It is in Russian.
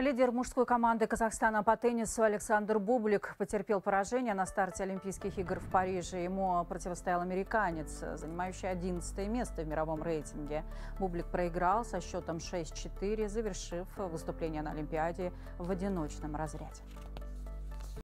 Лидер мужской команды Казахстана по теннису Александр Бублик потерпел поражение на старте Олимпийских игр в Париже. Ему противостоял американец, занимающий 11 место в мировом рейтинге. Бублик проиграл со счетом 6-4, завершив выступление на Олимпиаде в одиночном разряде.